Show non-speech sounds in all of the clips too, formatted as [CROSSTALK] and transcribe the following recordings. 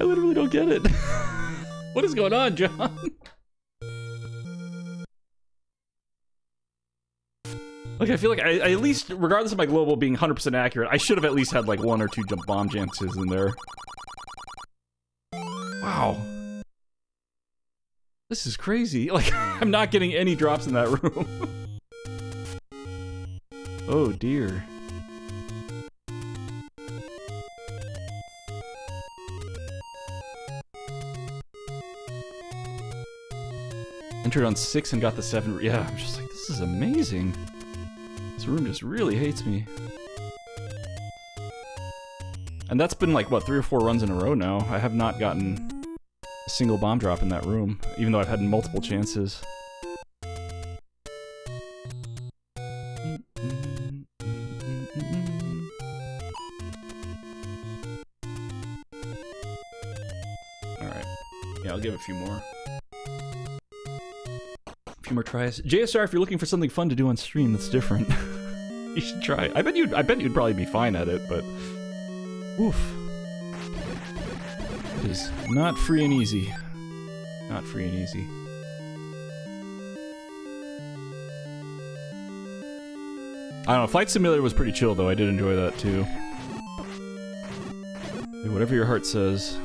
I literally don't get it. [LAUGHS] what is going on, John? Like, I feel like I, I, at least, regardless of my global being 100% accurate, I should have at least had like one or two jump bomb chances in there. Wow. This is crazy. [LAUGHS] Like, I'm not getting any drops in that room. [LAUGHS] oh dear. Entered on six and got the seven. Yeah, I'm just like, this is amazing. This room just really hates me. And that's been like, what, three or four runs in a row now. I have not gotten a single bomb drop in that room, even though I've had multiple chances. Alright. Yeah, I'll give a few more. Tries. JSR, if you're looking for something fun to do on stream that's different, [LAUGHS] you should try. I bet you'd I bet you'd probably be fine at it, but oof. It is not free and easy. Not free and easy. I don't know, Flight Simulator was pretty chill though, I did enjoy that too. Whatever your heart says.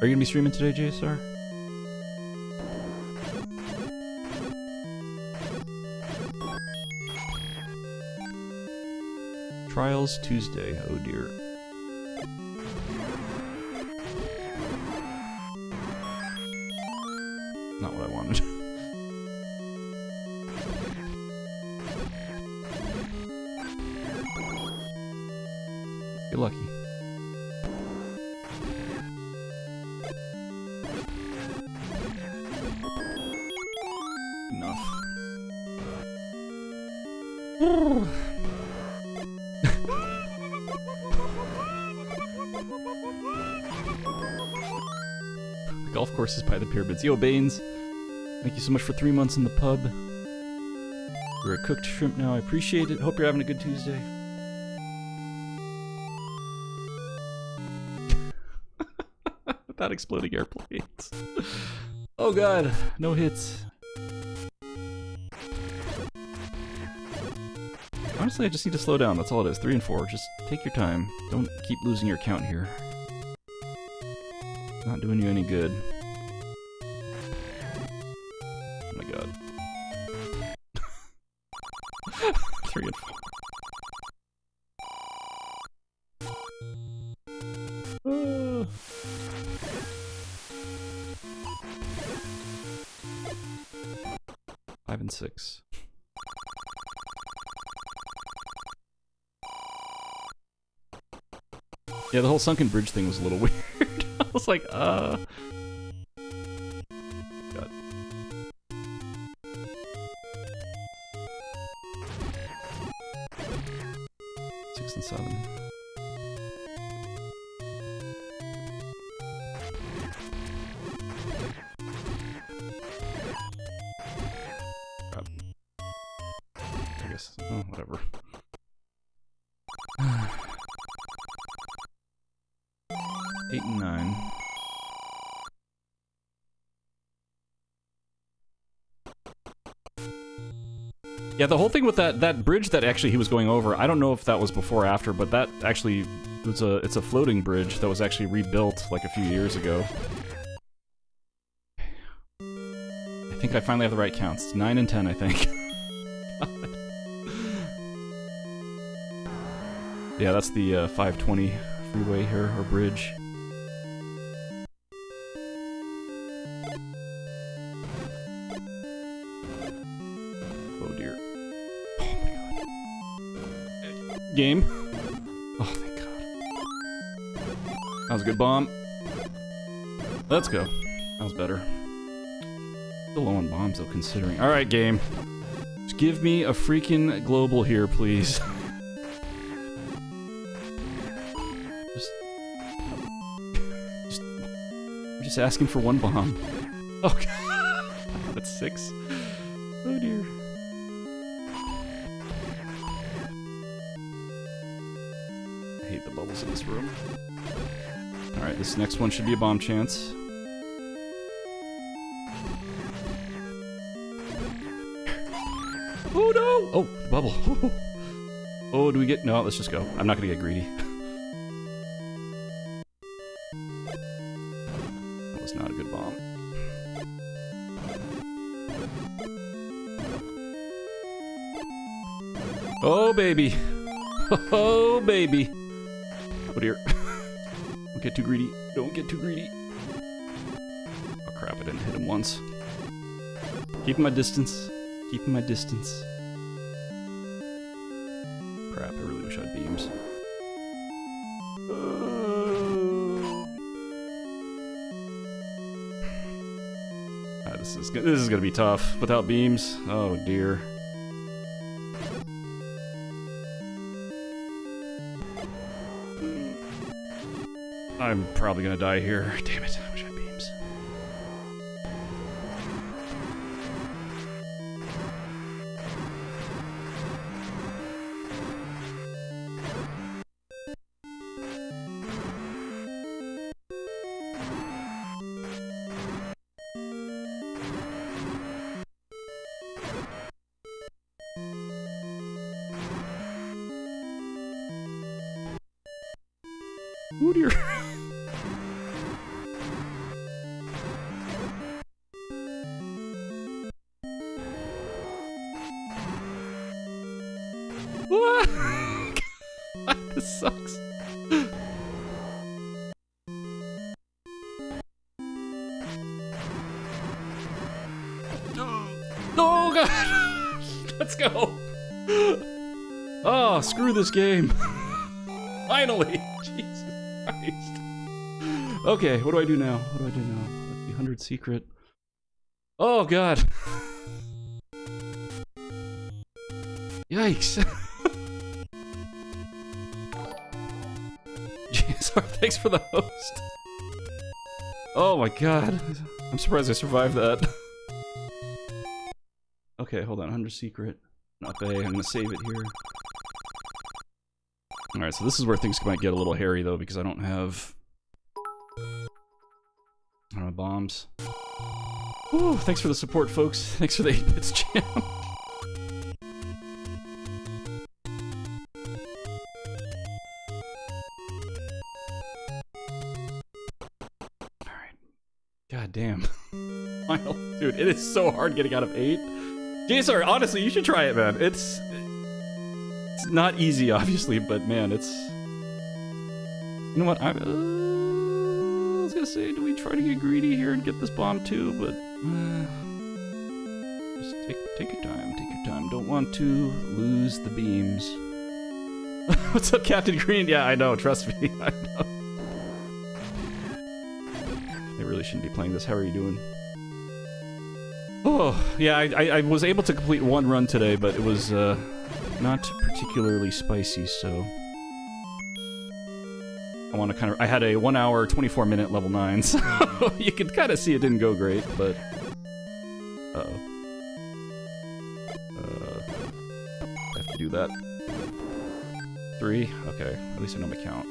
Are you gonna be streaming today, JSR? Trials Tuesday, oh dear. Courses by the pyramids. Yo, Baines, thank you so much for three months in the pub. You're a cooked shrimp now. I appreciate it. Hope you're having a good Tuesday. [LAUGHS] Without exploding airplanes. oh god, no hits. Honestly, I just need to slow down. That's all it is. Three and four. Just take your time. Don't keep losing your count here. Not doing you any good. Yeah, the whole sunken bridge thing was a little [LAUGHS] weird. I was like, uh... Yeah, the whole thing with that that bridge that actually he was going over, I don't know if that was before or after, but that actually was a it's a floating bridge that was actually rebuilt like a few years ago. I think I finally have the right counts. 9 and 10, I think. [LAUGHS] yeah, that's the uh, 520 freeway here, or bridge. Game. Oh, thank God. That was a good bomb. Let's go. That was better. Still low on bombs, though, considering. Alright, game. Just give me a freaking global here, please. [LAUGHS] just... Just asking for one bomb. [LAUGHS] Oh, [LAUGHS] God. That's six. Oh, dear. In this room. Alright, this next one should be a bomb chance. Oh no! Oh, bubble. [LAUGHS] Oh, do we get... No, let's just go. I'm not gonna get greedy. that was not a good bomb. Oh, baby. [LAUGHS] Oh, baby. Oh, dear. [LAUGHS] Don't get too greedy. Don't get too greedy. Oh, crap. I didn't hit him once. Keeping my distance. Keeping my distance. Crap, I really wish I had beams. [SIGHS] Ah, this is this is gonna be tough without beams. Oh dear. I'm probably gonna die here. [LAUGHS] Damn it. I wish I had beams. Oh dear. What? This game. [LAUGHS] Finally! [LAUGHS] Jesus Christ. Okay, what do I do now? What do I do now? Let's 100 secret. Oh god! Yikes! [LAUGHS] Jeez, thanks for the host. Oh my god. I'm surprised I survived that. okay, hold on. 100 secret. Not Bay. I'm gonna save it here. Alright, so this is where things might get a little hairy, though, because I don't have... I don't have bombs. Ooh, thanks for the support, folks. [LAUGHS] Thanks for the 8-bits jam. Damn. [LAUGHS] Dude, it is so hard getting out of 8. JSR, honestly, you should try it, man. It's... It's not easy, [LAUGHS] obviously, but man, it's... You know what, I, uh, I was gonna say, do we try to get greedy here and get this bomb too, but... Uh, just take, take your time, take your time. Don't want to lose the beams. [LAUGHS] What's up, Captain Green? Yeah, I know, trust me, [LAUGHS] I know. I really shouldn't be playing this. How are you doing? Oh, yeah, I, I, I was able to complete one run today, but it was, uh, not particularly spicy, so... I want to kind of... I had a 1 hour, 24 minute level 9, [LAUGHS] so you can kind of see it didn't go great, but... Uh oh Uh... I have to do that. Three? Okay, at least I know my count.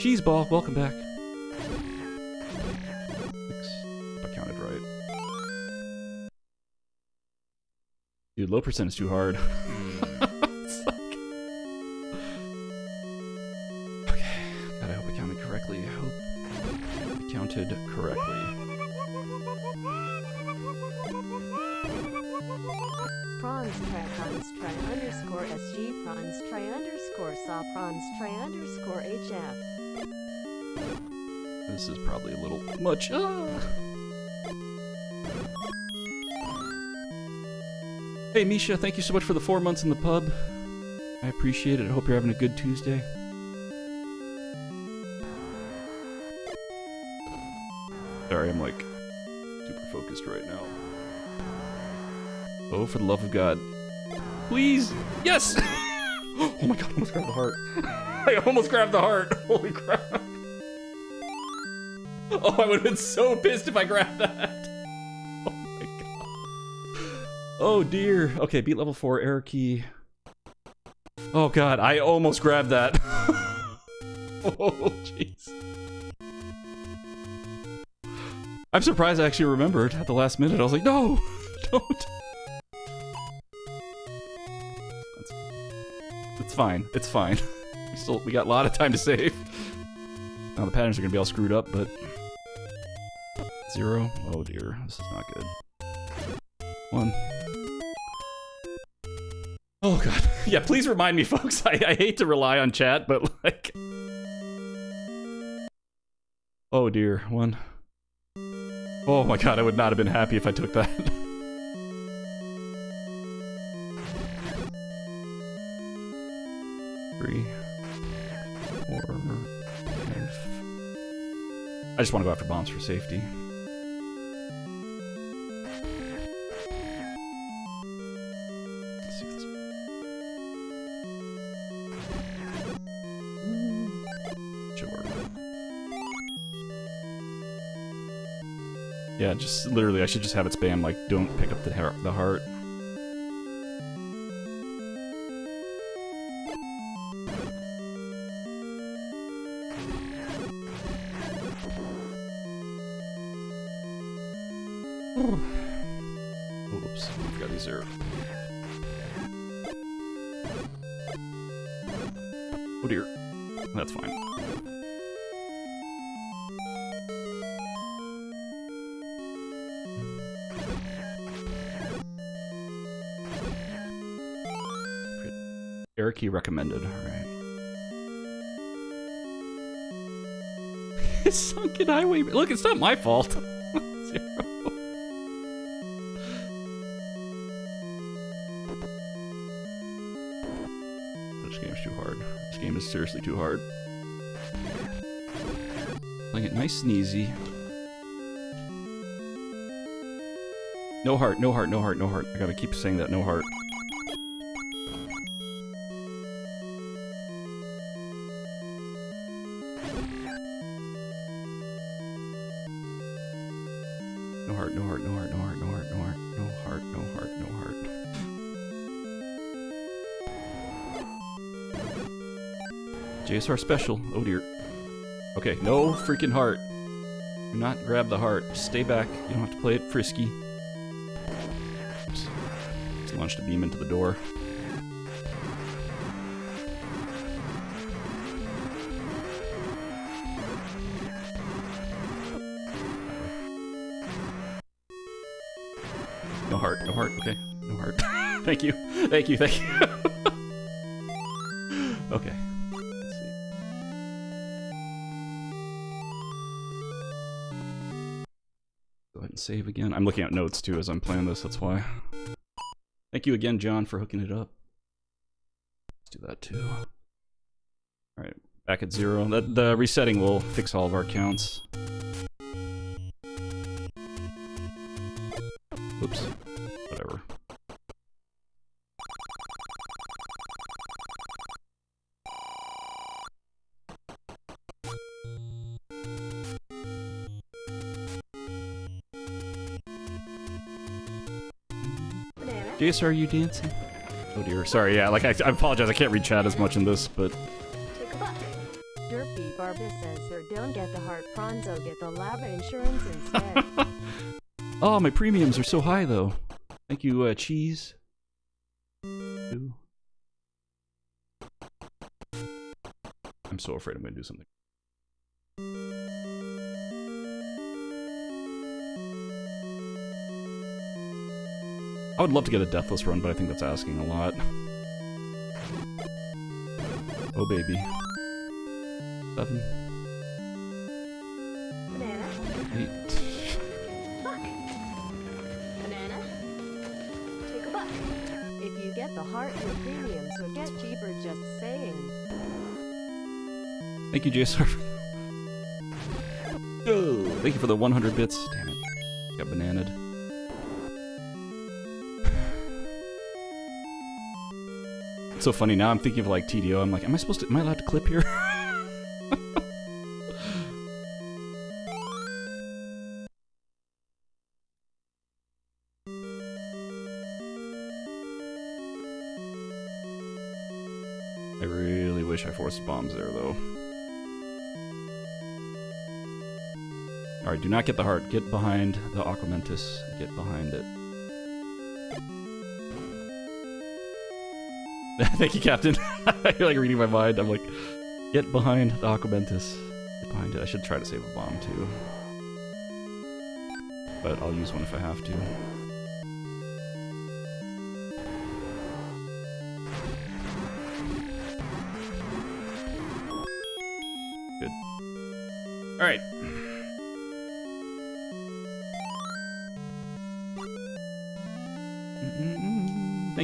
Cheeseball, welcome back. Dude, low percent is too hard. It's [LAUGHS] like- Okay, God, I hope I counted correctly. I hope I counted correctly. Prawns try prawns try underscore SG prawns try underscore saw prawns try underscore HF. This is probably a little much. Ah. Hey Misha, thank you so much for the four months in the pub. I appreciate it. I hope you're having a good Tuesday. Sorry, I'm like super focused right now. Oh, for the love of God. Please! Yes! [LAUGHS] oh my god, I almost grabbed the heart. [LAUGHS] I almost grabbed the heart. Holy crap. [LAUGHS] Oh, I would have been so pissed if I grabbed that. Oh dear. Okay, beat level 4, error key. Oh god, I almost grabbed that. [LAUGHS] oh jeez. I'm surprised I actually remembered at the last minute. I was like, no, [LAUGHS] don't. It's, it's fine. It's fine. [LAUGHS] We still we got a lot of time to save. Now the patterns are gonna be all screwed up, but zero. Oh dear, this is not good. One. Oh god. [LAUGHS] Yeah, please remind me, [LAUGHS] folks. I, I hate to rely on chat, but like. Oh dear. One. Oh my god, I would not have been happy if I took that. [LAUGHS] Three. Four. I just want to go after bombs for safety. Yeah, just literally, I should just have it spam like, don't pick up the heart. The heart. Look, it's not my fault. Zero. [LAUGHS] This game's too hard. This game is seriously too hard. Playing it nice and easy. No heart, no heart, no heart, no heart. I gotta keep saying that, no heart. JSR special. Oh dear. Okay, no freaking heart. Do not grab the heart. Stay back. You don't have to play it frisky. Oops. Just launched a beam into the door. No heart, no heart, okay. No heart. [LAUGHS] thank you. Thank you, thank you. [LAUGHS] save again. I'm looking at notes too as I'm playing this, that's why. Thank you again, John, for hooking it up. Let's do that too. Alright, back at zero. The resetting will fix all of our counts. Banana. Are you dancing? Oh dear. Sorry, yeah, like I, I apologize. I can't read chat as much in this, but Take a buck. Derpy Barbus says here, don't get the heart prawnzo, get the lava insurance instead. [LAUGHS] oh, my premiums are so high though. Thank you, uh, cheese. I'm so afraid I'm gonna do something. I would love to get a deathless run, but I think that's asking a lot. Oh baby. Seven, Banana. eight. Buck. Banana. Take a buck. If you get the heart, your premiums will get cheaper, just saying. Thank you, JSR. oh, thank you for the 100 bits. Damn it. Got bananaed. So funny now. I'm thinking of like TDO. I'm like, am I supposed to? Am I allowed to clip here? [LAUGHS] I really wish I forced bombs there, though. Alright, do not get the heart. Get behind the Aquamentus. Get behind it. [LAUGHS] Thank you, Captain. [LAUGHS] You're like reading my mind. I'm like, get behind the Aquamentus. Get behind it. I should try to save a bomb, too. But I'll use one if I have to.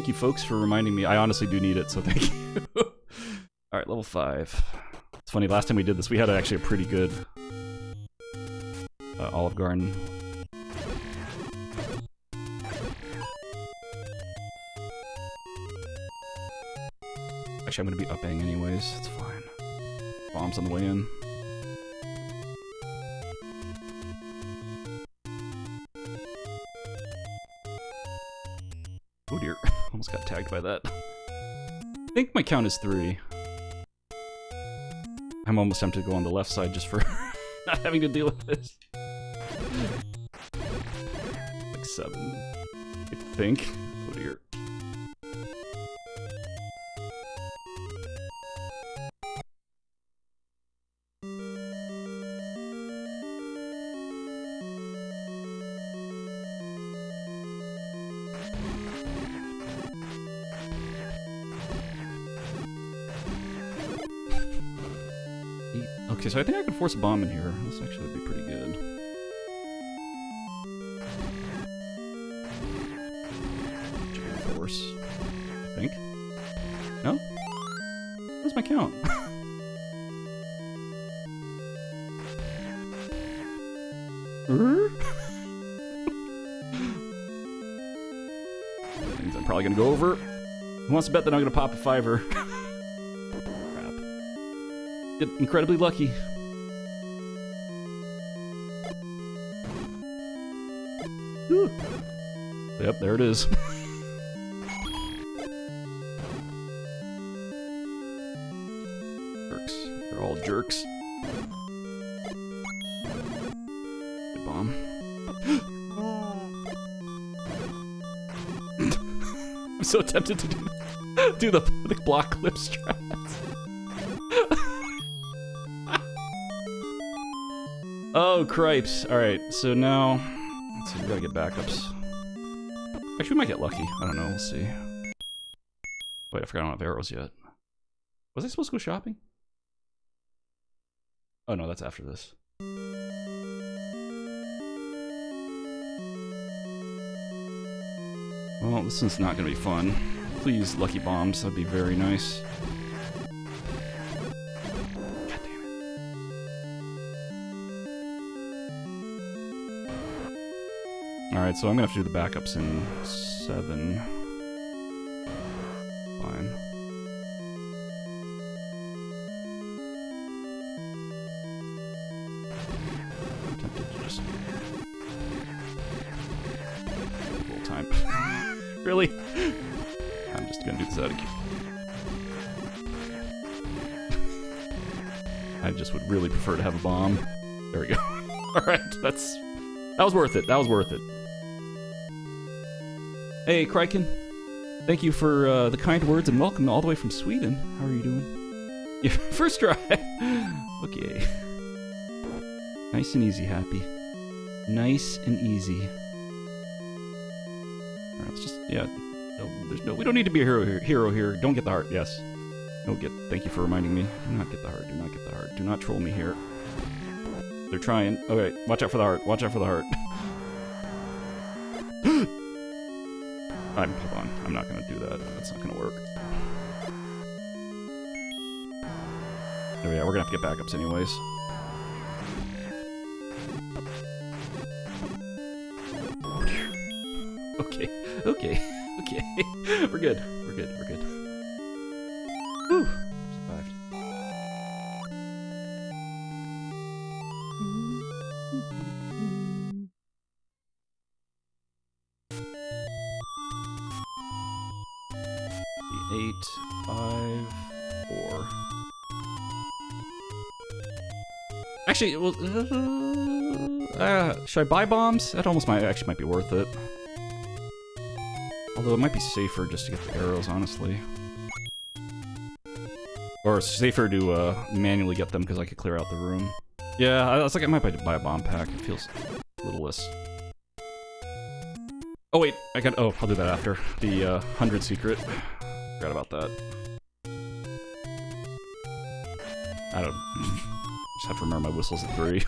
Thank you, folks, for reminding me. I honestly do need it, so thank you. [LAUGHS] Alright, level 5. It's funny, last time we did this, we had actually a pretty good uh, Olive Garden. Actually, I'm gonna be upping anyways. It's fine. Bombs on the way in. By that. I think my count is three. I'm almost tempted to go on the left side just for [LAUGHS] not having to deal with this. Like seven, I think. Oh dear. Force a bomb in here. This actually would be pretty good. Force. I think. No? Where's my count? [LAUGHS] Things I'm probably gonna go over. Who wants to bet that I'm gonna pop a fiver? [LAUGHS] Crap. Get incredibly lucky. Yep, there it is. [LAUGHS] jerks. They're all jerks. Bomb. [GASPS] I'm so tempted to do, do the, the block clip strats. [LAUGHS] Oh, cripes. Alright, so now... We gotta get backups. Actually, we might get lucky. I don't know, we'll see. Wait, I forgot I don't have arrows yet. Was I supposed to go shopping? Oh no, that's after this. Well, this is not gonna be fun. Please, lucky bombs, that'd be very nice. Alright, so I'm gonna have to do the backups in seven. Fine. Time. [LAUGHS] really? I'm just gonna do this out of. I just would really prefer to have a bomb. There we go. [LAUGHS] Alright, that's... That was worth it. That was worth it. Hey, Kryken. Thank you for uh, the kind words and welcome all the way from Sweden. How are you doing? [LAUGHS] Yeah, first try. [LAUGHS] okay. Nice and easy, happy. Nice and easy. Alright, let's just yeah. No, there's no. We don't need to be a hero here. Hero here. Don't get the heart. Yes. No get. Thank you for reminding me. Do not get the heart. Do not get the heart. Do not troll me here. They're trying. Okay, watch out for the heart. Watch out for the heart. [LAUGHS] I'm, hold on. I'm not gonna do that. That's not gonna work. Oh yeah, we're gonna have to get backups anyways. [LAUGHS] Okay, okay, [LAUGHS] okay. we're good. We're good. We're good. Actually, well, uh, uh, should I buy bombs? That almost might actually might be worth it. Although it might be safer just to get the arrows, honestly. Or safer to uh, manually get them because I could clear out the room. Yeah, I was like, I might buy a bomb pack. It feels a little less. Oh wait, I got. Oh, I'll do that after the uh, hundred secret. Forgot about that. I don't. Just have to remember my whistles at three.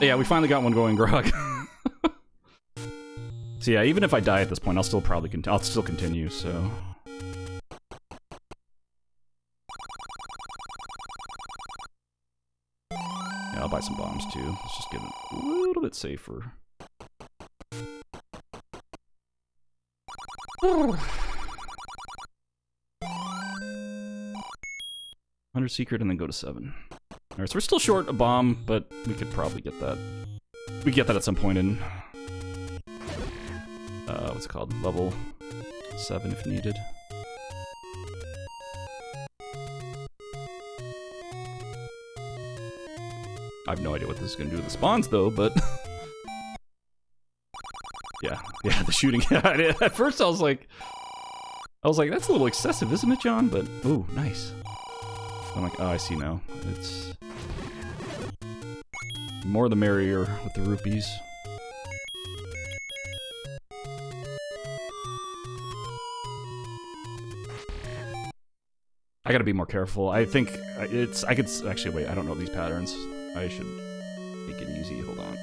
[LAUGHS] yeah, we finally got one going, Grog. [LAUGHS] so yeah, even if I die at this point, I'll still probably continue. I'll still continue. So. Yeah, I'll buy some bombs too. Let's just get it a little bit safer. Secret and then go to seven. Alright, so we're still short a bomb, but we could probably get that. We get that at some point in uh what's it called? Level seven if needed. I have no idea what this is gonna do to the spawns though, but [LAUGHS] Yeah, yeah, the shooting. [LAUGHS] At first I was like I was like, that's a little excessive, isn't it, John? But ooh, nice. I'm like, oh, I see now. It's more the merrier with the rupees. I gotta be more careful. I think uh, it's. I could actually wait. I don't know these patterns. I should make it easy. Hold on.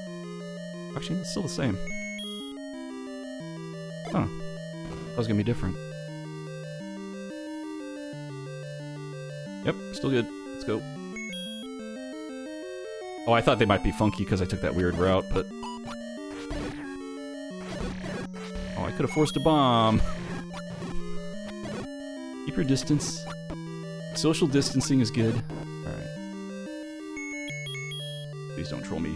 Actually, it's still the same. Huh. That was gonna be different. Yep, still good. Let's go. Oh, I thought they might be funky because I took that weird route, but... Oh, I could have forced a bomb. Keep your distance. Social distancing is good. Alright. Please don't troll me.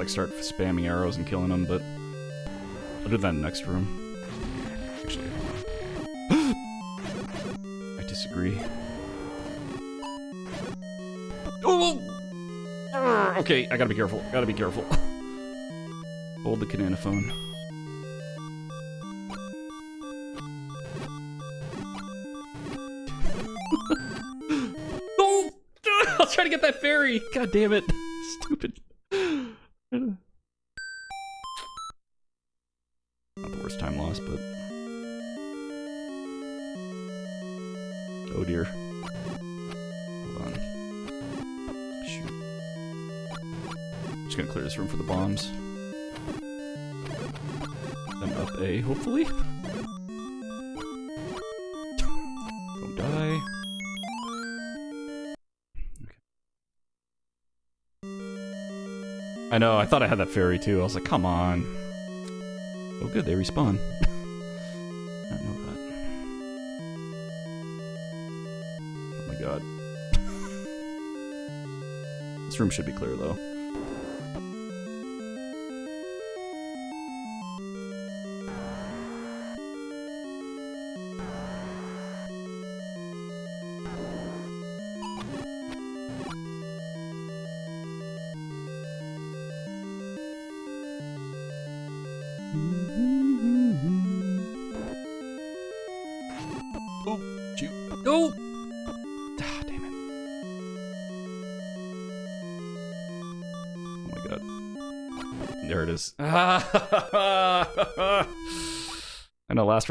Like start spamming arrows and killing them, but I'll do that next room. [GASPS] I disagree. Oh! Okay, I gotta be careful. Gotta be careful. [LAUGHS] Hold the banana phone. oh! I was trying to get that fairy! God damn it. The worst time loss, but... Oh dear. Hold on. Shoot. Just gonna clear this room for the bombs. Then up A, hopefully. Don't die. Okay. I know, I thought I had that fairy too. I was like, come on. Good, they respawn. [LAUGHS] Not know that. Oh my god. [LAUGHS] this room should be clear, though.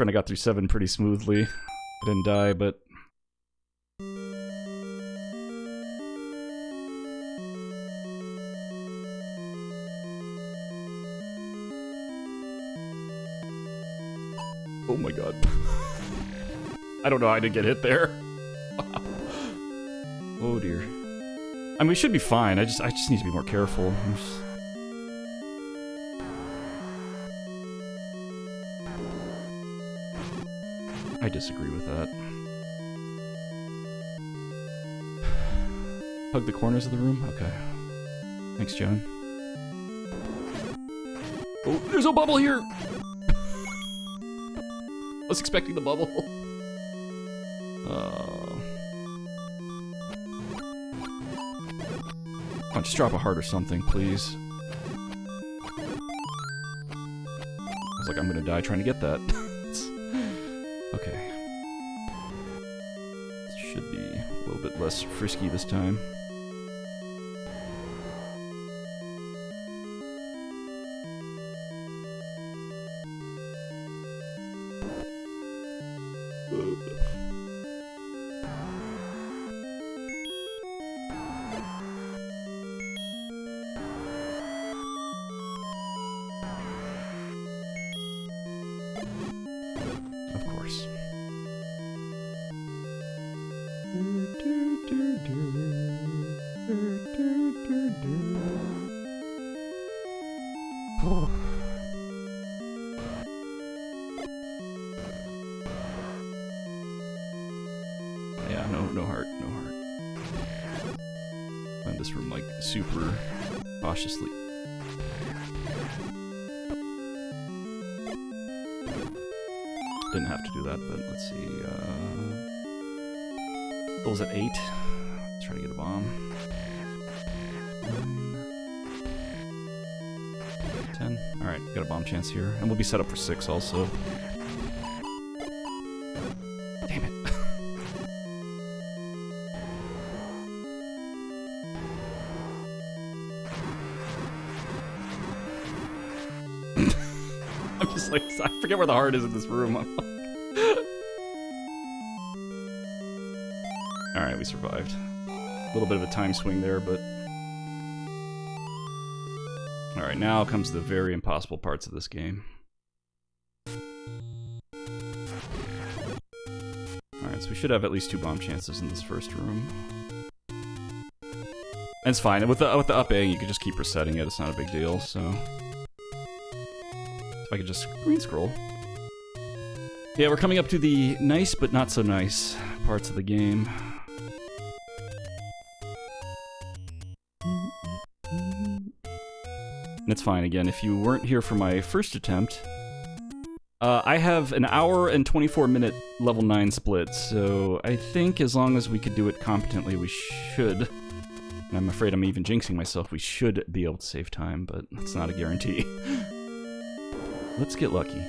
Run I got through seven pretty smoothly. I didn't die, but Oh my god. [LAUGHS] I don't know how I didn't get hit there. [LAUGHS] oh dear. I mean, we should be fine. I just, I just need to be more careful. I disagree with that. [SIGHS] Hug the corners of the room? Okay. Thanks, John. Oh, there's a bubble here! [LAUGHS] I was expecting the bubble. [LAUGHS] Uh... On, just drop a heart or something, please. I was like, I'm gonna die trying to get that. [LAUGHS] okay. Should be a little bit less frisky this time. Find this room like super cautiously. Didn't have to do that, but let's see. Uh, at eight. Let's try to get a bomb. Ten. All right, got a bomb chance here, and we'll be set up for six also. I forget where the heart is in this room. [LAUGHS] All right, we survived. A little bit of a time swing there, but. All right, now comes the very impossible parts of this game. All right, so we should have at least two bomb chances in this first room. And it's fine. With the with the up A, you can just keep resetting it. It's not a big deal. So. If I could just green scroll. Yeah, we're coming up to the nice but not so nice parts of the game. And it's fine again. If you weren't here for my first attempt, uh, I have an hour and 24 minute level 9 split, so I think as long as we could do it competently, we should. And I'm afraid I'm even jinxing myself. We should be able to save time, but that's not a guarantee. [LAUGHS] Let's get lucky.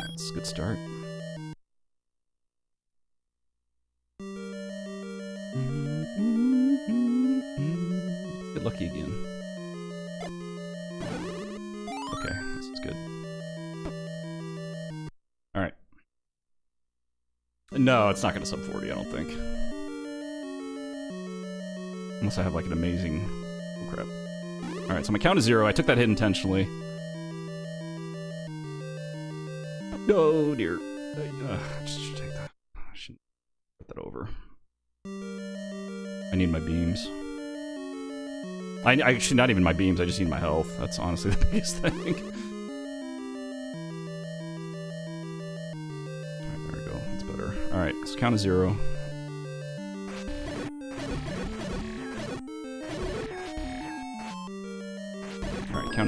That's a good start. Let's get lucky again. Okay, this is good. Alright. No, it's not gonna sub 40, I don't think. Unless I have like an amazing... Oh crap. Alright, so my count is zero. I took that hit intentionally. Oh dear. I uh, just take that. I should put that over. I need my beams. I, I should not even my beams, I just need my health. That's honestly [LAUGHS] the biggest thing. Alright, there we go. That's better. Alright, so count is zero.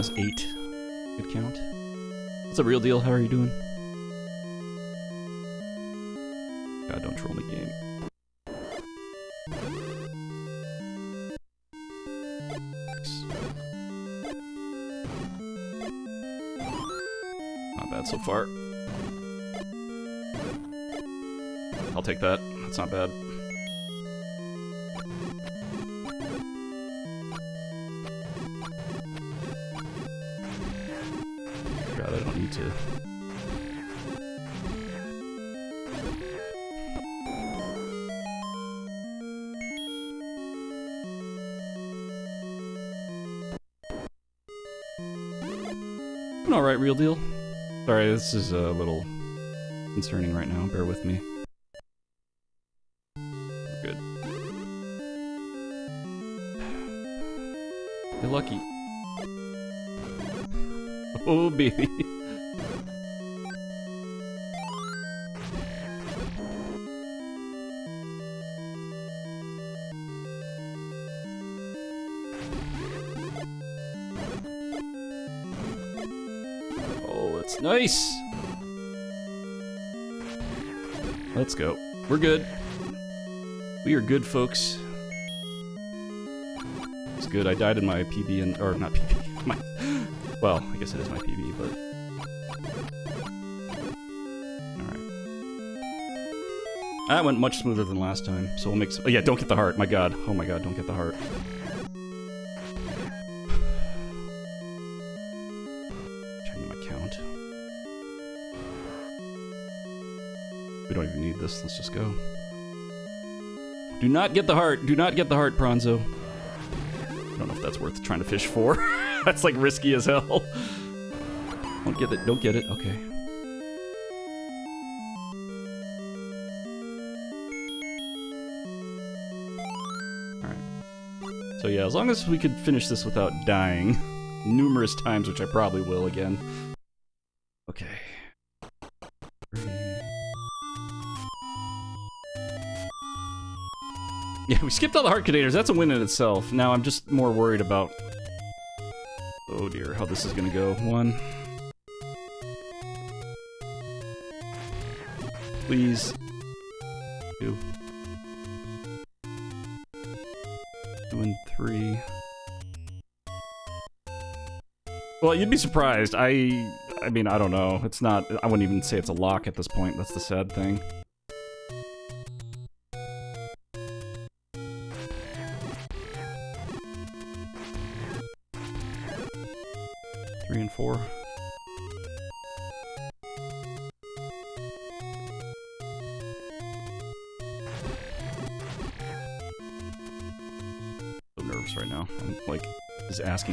Alright, eight. Good count. What's the real deal? How are you doing? God, don't troll me, game. Not bad so far. I'll take that. That's not bad. I don't need to. alright, real deal. Sorry, this is a little concerning right now. Bear with me. Oh, baby. Oh, that's nice. Let's go. We're good. We are good, folks. It's good. I died in my PB and or not PB. Well, I guess it is my PB, but all right. That went much smoother than last time. So we'll make. Some, oh yeah, don't get the heart. My God. Oh my God, don't get the heart. Checking my count. We don't even need this. Let's just go. Do not get the heart. Do not get the heart, prawnzo. I don't know if that's worth trying to fish for. [LAUGHS] [LAUGHS] that's like risky as hell. Don't get it. Don't get it. Okay. Alright. So yeah, as long as we could finish this without dying [LAUGHS] numerous times, which I probably will again. Okay. Yeah, we skipped all the heart containers. That's a win in itself. Now I'm just more worried about... Dear, how this is gonna go. One. Please. Two. Two and three. Well, you'd be surprised. I... I mean, I don't know. It's not... I wouldn't even say it's a lock at this point. That's the sad thing.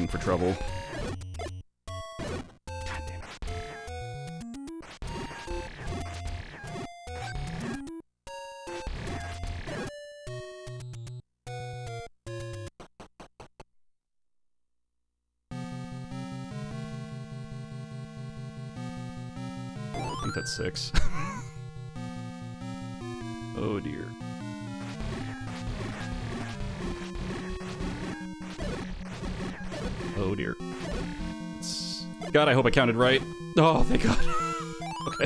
For trouble. I think that's six. [LAUGHS] oh dear. God, I hope I counted right. Oh, thank God. [LAUGHS] okay.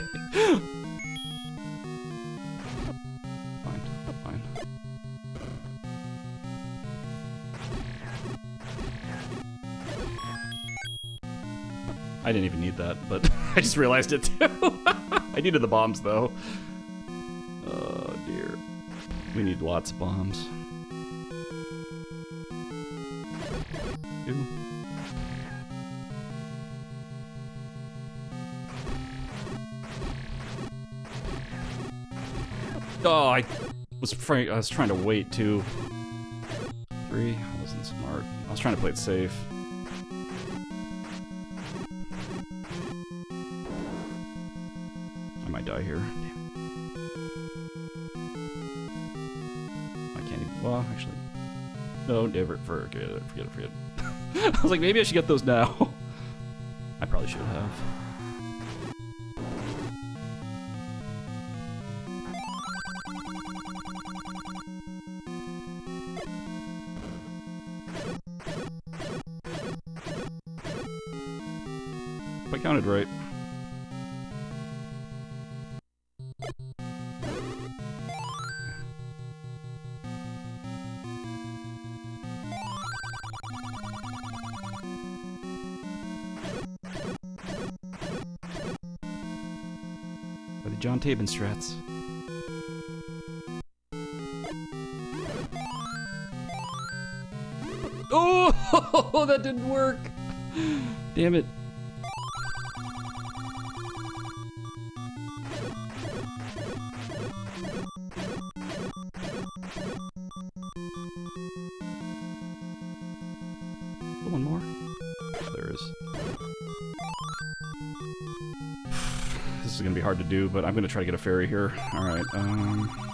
Fine, fine. I didn't even need that, but [LAUGHS] I just realized it too. [LAUGHS] I needed the bombs though. Oh dear. We need lots of bombs. Was trying. I was trying to wait too. Three. I wasn't smart. I was trying to play it safe. I might die here. I can't even. Well, actually, no. Never. Forget it. Forget it. Forget it. [LAUGHS] I was like, maybe I should get those now. [LAUGHS] I probably should have. John Tabin strats. Oh, [LAUGHS] that didn't work. Damn it. Do, but I'm gonna try to get a fairy here. Alright, um...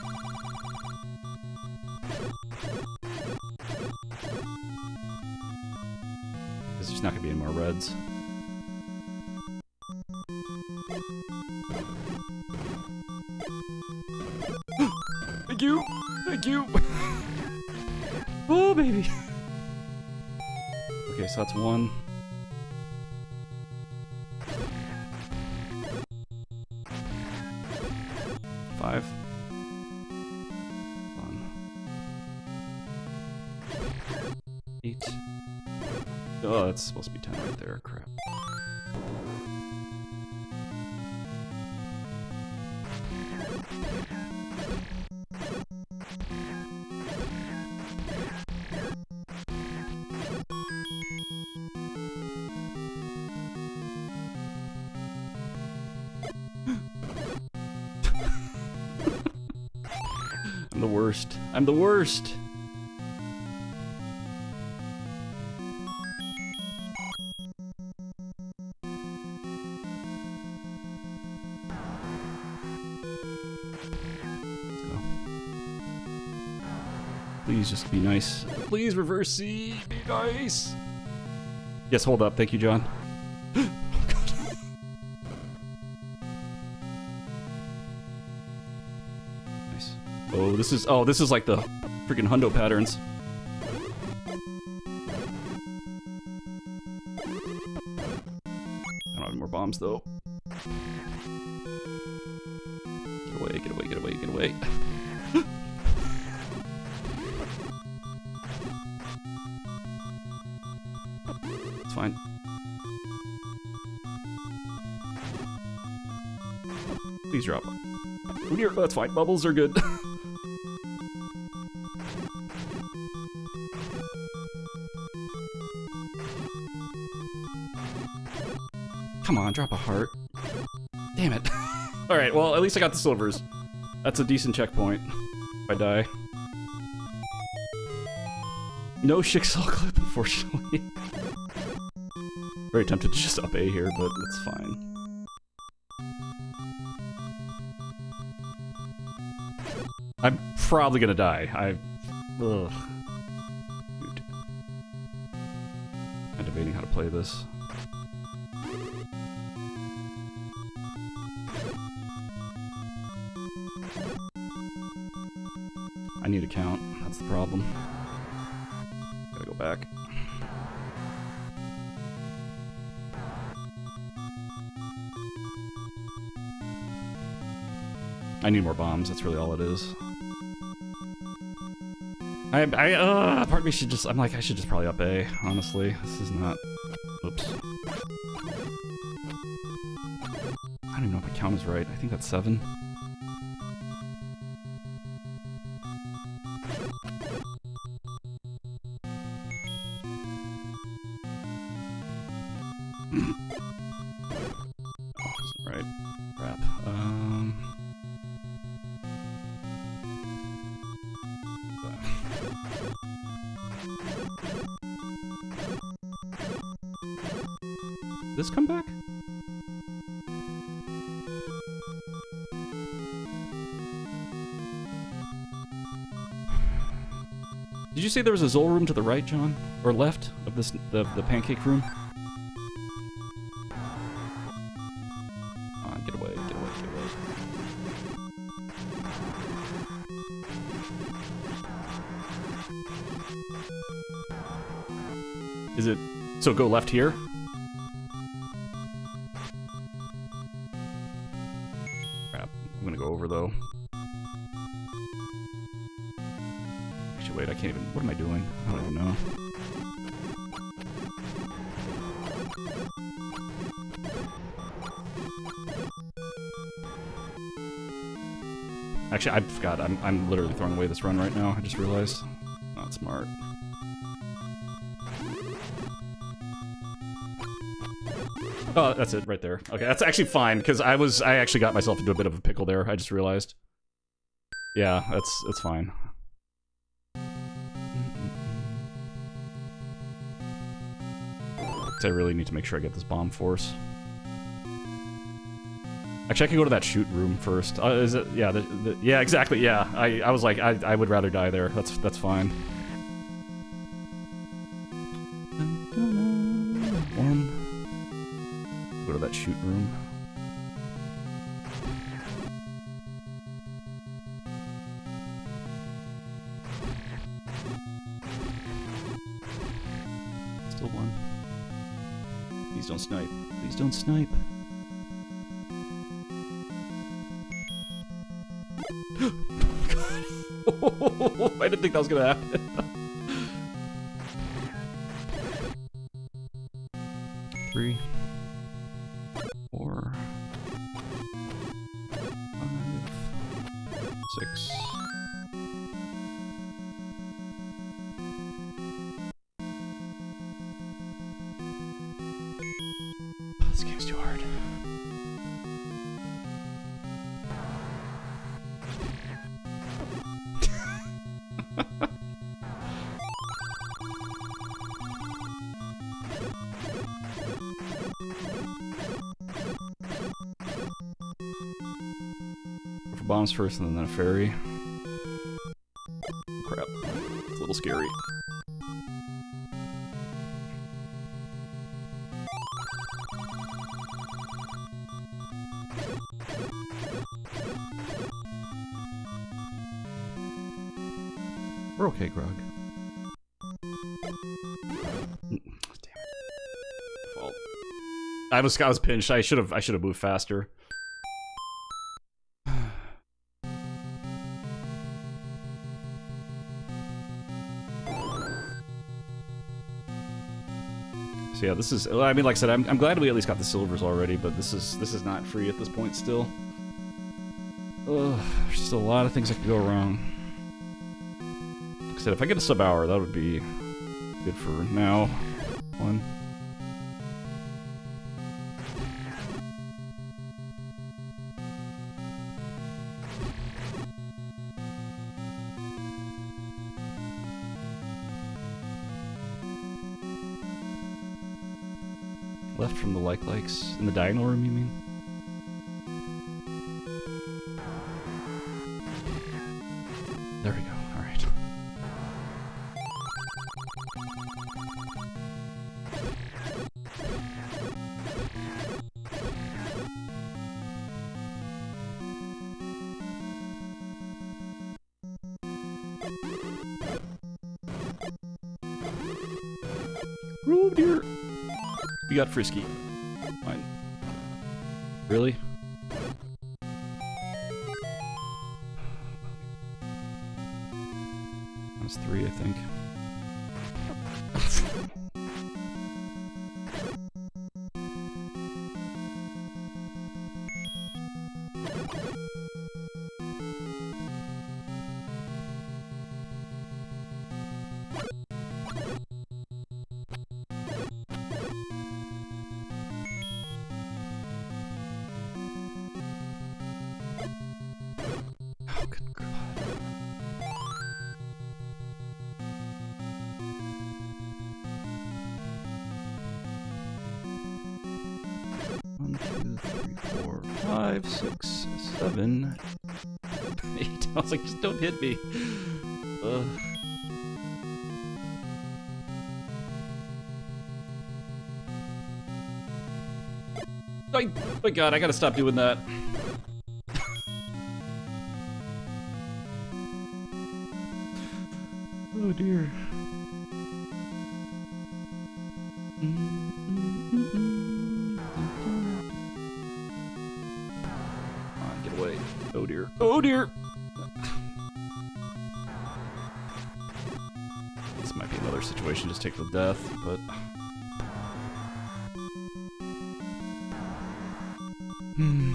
I'm the worst. I'm the worst. Oh. Please just be nice. Please reverse C. Be nice. Yes, hold up. Thank you, John. This is oh, this is like the freaking hundo patterns. I don't have more bombs though. Get away, get away, get away, get away. [LAUGHS] it's fine. Please drop. Oh, dear, that's fine. Bubbles are good. [LAUGHS] drop a heart. Damn it. [LAUGHS] Alright, well, at least I got the silvers. That's a decent checkpoint. If I die. No Shixel clip, [LAUGHS] unfortunately. Very tempted to just up A here, but that's fine. I'm probably gonna die. I. Ugh. I'm debating how to play this. A count. That's the problem. Gotta go back. I need more bombs. That's really all it is. I, I, uh, part of me should just, I'm like, I should just probably up A, honestly. This is not, oops. I don't even know if my count is right. I think that's seven. You say there was a Zol room to the right, John? Or left of this the, the pancake room? On, get away, get away, get away. Is it... So go left here? What am I doing? I don't even know. Actually, I forgot. I'm, I'm literally throwing away this run right now. I just realized. Not smart. Oh, that's it right there. Okay, that's actually fine because I was I actually got myself into a bit of a pickle there. I just realized. Yeah, that's that's fine. I really need to make sure I get this bomb force. Actually, I could go to that shoot room first. Uh, is it? Yeah. The, the, yeah. Exactly. Yeah. I, I was like, I, I would rather die there. That's that's fine. Don't snipe. [LAUGHS] I didn't think that was gonna happen. Three, Bombs first and then a fairy. Crap. It's a little scary. We're okay, Grog. Damn it. Fault. I was I was pinched. I should have I should have moved faster. Yeah, this is. I mean, like I said, I'm, I'm glad we at least got the silvers already, but this is this is not free at this point still. Ugh, there's still a lot of things that could go wrong. Like I said, if I get a sub hour, that would be good for now. Left from the like likes in the diagonal room, you mean? Frisky. Was like, just don't hit me. Ugh. Oh my god, I gotta stop doing that. Oh dear. Take the death, but... Hmm.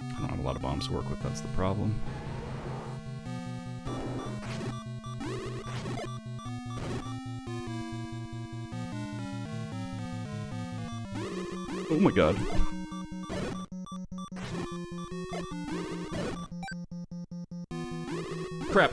I don't have a lot of bombs to work with, that's the problem. Oh my god. Crap.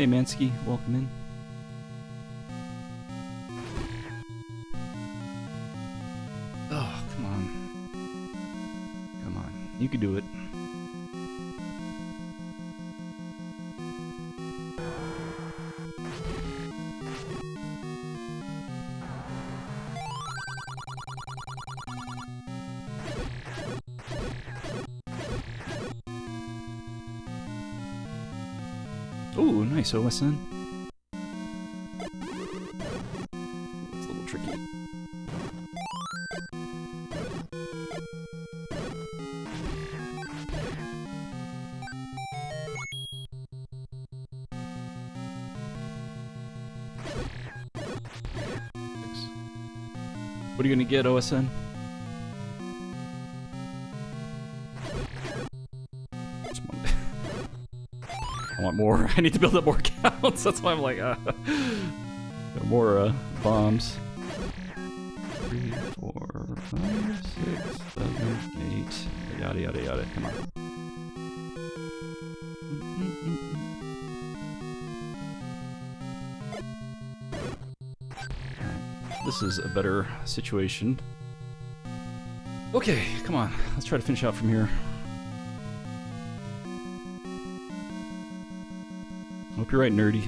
Hey, Mansky, welcome in. Oh, come on. Come on. You can do it. Nice OSN. It's a little tricky. What are you gonna get, OSN? More. [LAUGHS] I need to build up more counts. [LAUGHS] That's why I'm like, uh, [LAUGHS] more uh, bombs. Three, four, five, six, seven, eight, yada yada yada. Come on. This is a better situation. Okay, come on. Let's try to finish out from here. Hope you're right, nerdy.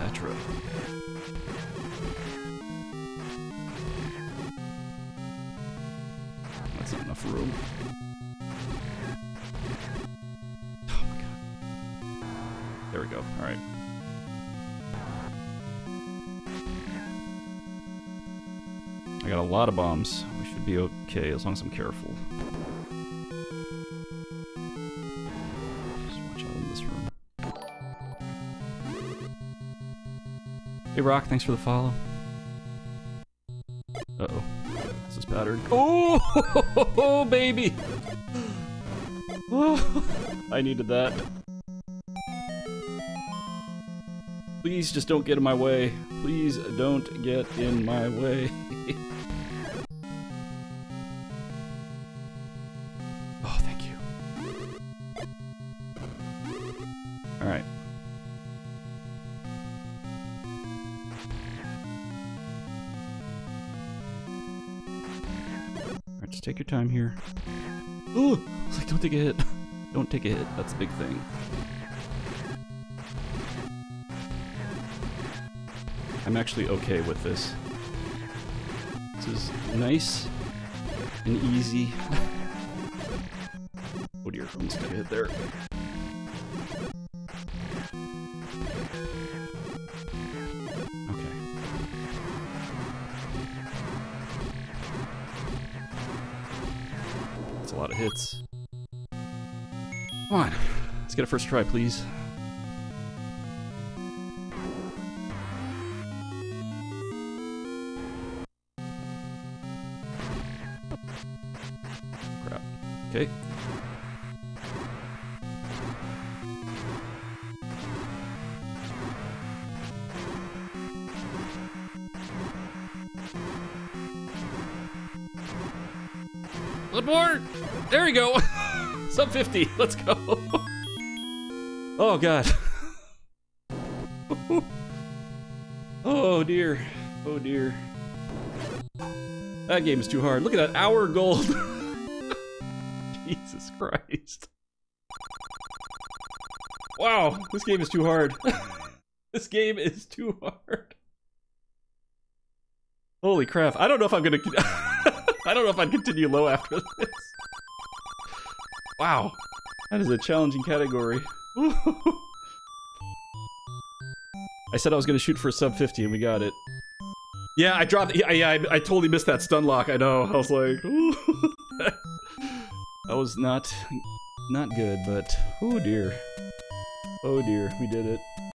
Patra. That's not enough room. Oh my god. There we go. Alright. I got a lot of bombs. We should be okay as long as I'm careful. Hey Rock, thanks for the follow. Uh-oh. This is pattern. Oh, [LAUGHS] baby! Oh, [SIGHS] I needed that. Please just don't get in my way. Please don't get in my way. Time here. Ooh! I was like, don't take a hit. [LAUGHS] Don't take a hit. That's a big thing. I'm actually okay with this. This is nice and easy. [LAUGHS] oh dear, almost took a hit there. A lot of hits. Come on, let's get a first try, please. Sub 50, [LAUGHS] let's go! oh god. [LAUGHS] oh dear. Oh dear. That game is too hard. Look at that hour gold. [LAUGHS] Jesus Christ. Wow, this game is too hard. this game is too hard. Holy crap. I don't know if I'm gonna... I don't know if I'd continue low after this. Wow. That is a challenging category. [LAUGHS] I said I was gonna shoot for a sub 50 and we got it. Yeah, I dropped. Yeah, yeah I, I totally missed that stun lock. I know. I was like, [LAUGHS] that was not, not good. But oh dear, oh dear, we did it.